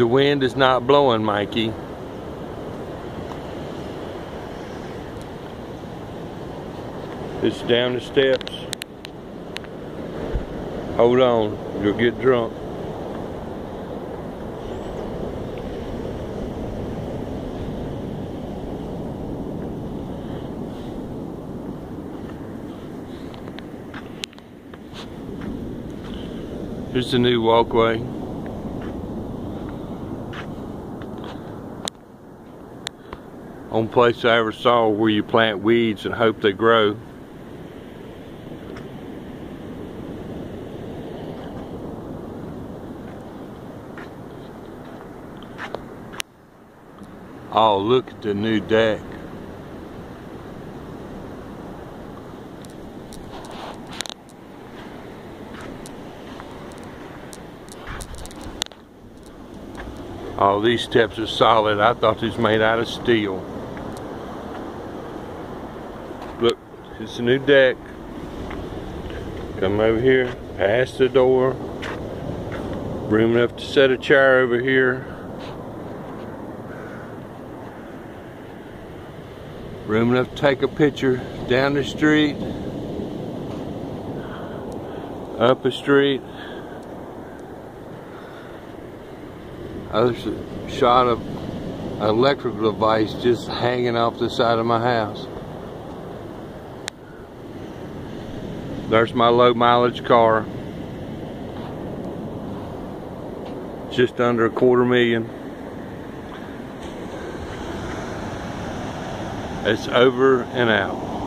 The wind is not blowing, Mikey. It's down the steps. Hold on, you'll get drunk. Here's the new walkway. Only place I ever saw where you plant weeds and hope they grow. Oh, look at the new deck. Oh, these steps are solid. I thought these made out of steel. Look, it's a new deck. Come over here, past the door. Room enough to set a chair over here. Room enough to take a picture down the street, up the street. A shot of an electrical device just hanging off the side of my house. There's my low mileage car. Just under a quarter million. It's over and out.